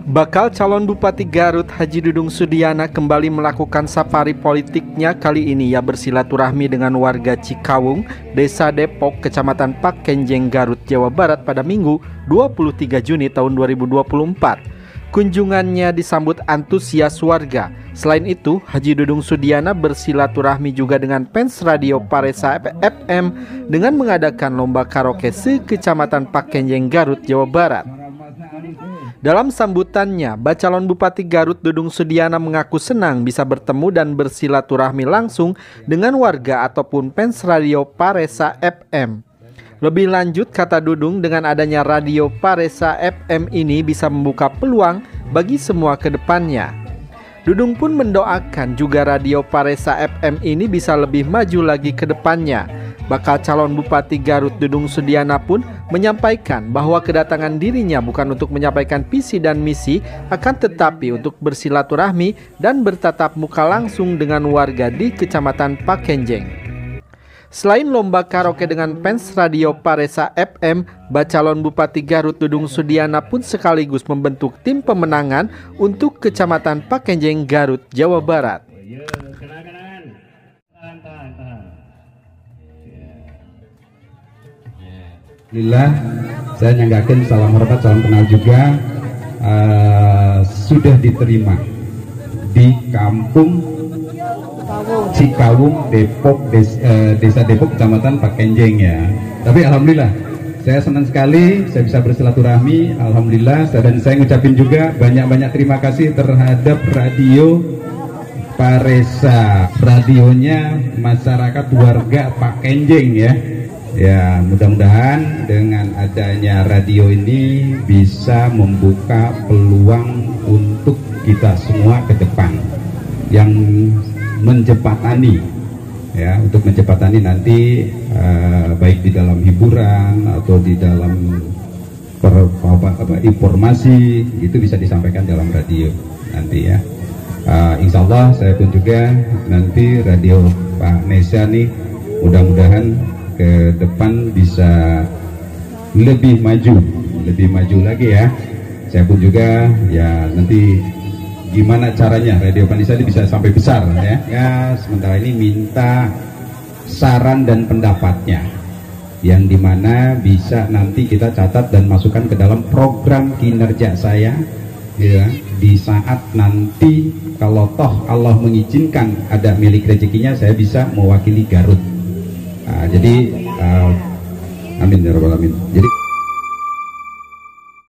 Bakal calon Bupati Garut Haji Dudung Sudiana kembali melakukan safari politiknya kali ini ya bersilaturahmi dengan warga Cikawung, Desa Depok, Kecamatan Pakenjeng, Garut, Jawa Barat pada Minggu 23 Juni tahun 2024. Kunjungannya disambut antusias warga. Selain itu, Haji Dudung Sudiana bersilaturahmi juga dengan fans radio Paresa FM dengan mengadakan lomba karaoke se-Kecamatan Pakenjeng, Garut, Jawa Barat. Dalam sambutannya, Bacalon Bupati Garut Dudung Sudiana mengaku senang bisa bertemu dan bersilaturahmi langsung dengan warga ataupun fans radio Paresa FM. Lebih lanjut, kata Dudung, dengan adanya radio Paresa FM ini bisa membuka peluang bagi semua ke depannya. Dudung pun mendoakan juga radio Paresa FM ini bisa lebih maju lagi ke depannya. Bakal calon Bupati Garut Dudung Sudiana pun menyampaikan bahwa kedatangan dirinya bukan untuk menyampaikan visi dan misi, akan tetapi untuk bersilaturahmi dan bertatap muka langsung dengan warga di Kecamatan Pakenjeng. Selain lomba karaoke dengan fans radio Paresa FM, Bacalon Bupati Garut Dudung Sudiana pun sekaligus membentuk tim pemenangan untuk Kecamatan Pakenjeng, Garut, Jawa Barat. Alhamdulillah, saya nyanggakan salam hormat, salam kenal juga uh, sudah diterima di kampung Cikawung, Depok, Des, uh, Desa Depok, Kecamatan Pakenjeng ya. Tapi alhamdulillah, saya senang sekali saya bisa bersilaturahmi. Alhamdulillah, dan saya ngucapin juga banyak-banyak terima kasih terhadap radio Paresa, radionya masyarakat warga Pakenjeng ya. Ya, mudah-mudahan dengan adanya radio ini bisa membuka peluang untuk kita semua ke depan. Yang menjepatani ya untuk menjepatani nanti uh, baik di dalam hiburan atau di dalam per, apa, apa, informasi itu bisa disampaikan dalam radio nanti ya uh, Insya Allah saya pun juga nanti radio Pak Nesya nih mudah-mudahan ke depan bisa lebih maju lebih maju lagi ya. Saya pun juga ya nanti gimana caranya? Radio Panisa ini bisa sampai besar ya. Ya, sementara ini minta saran dan pendapatnya. Yang di mana bisa nanti kita catat dan masukkan ke dalam program kinerja saya ya. Di saat nanti kalau toh Allah mengizinkan ada milik rezekinya saya bisa mewakili Garut jadi uh, amin ya rabbal alamin. Jadi